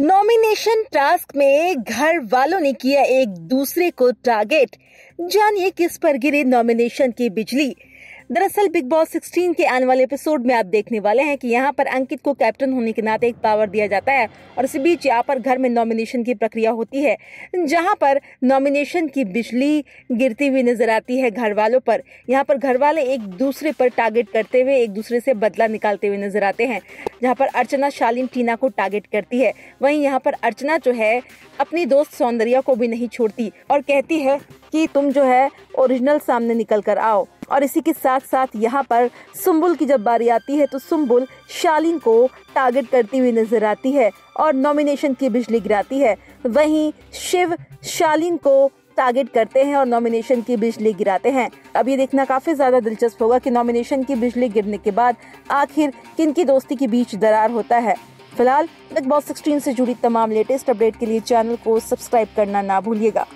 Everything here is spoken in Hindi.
नॉमिनेशन टास्क में घर वालों ने किया एक दूसरे को टारगेट जानिए किस पर गिरी नॉमिनेशन की बिजली। दरअसल बिग बॉस 16 के आने वाले एपिसोड में आप देखने वाले हैं कि यहाँ पर अंकित को कैप्टन होने के नाते एक पावर दिया जाता है और इसी बीच यहाँ पर घर में नॉमिनेशन की प्रक्रिया होती है, जहाँ पर नॉमिनेशन की बिजली गिरती हुई नज़र आती है घर वालों पर। यहाँ पर घर वाले एक दूसरे पर टारगेट करते हुए एक दूसरे से बदला निकालते हुए नज़र आते हैं, जहाँ पर अर्चना, शालीन, टीना को टारगेट करती है। वहीं यहाँ पर अर्चना जो है, अपनी दोस्त सौंदर्या को भी नहीं छोड़ती और कहती है कि तुम जो है ओरिजिनल सामने निकल कर आओ। और इसी के साथ साथ यहाँ पर सुम्बुल की जब बारी आती है तो सुम्बुल शालीन को टारगेट करती हुई नज़र आती है और नॉमिनेशन की बिजली गिराती है। वहीं शिव शालीन को टारगेट करते हैं और नॉमिनेशन की बिजली गिराते हैं। अब ये देखना काफ़ी ज़्यादा दिलचस्प होगा कि नॉमिनेशन की बिजली गिरने के बाद आखिर किन की दोस्ती के बीच दरार होता है। फ़िलहाल बिग बॉस 16 से जुड़ी तमाम लेटेस्ट अपडेट के लिए चैनल को सब्सक्राइब करना ना भूलिएगा।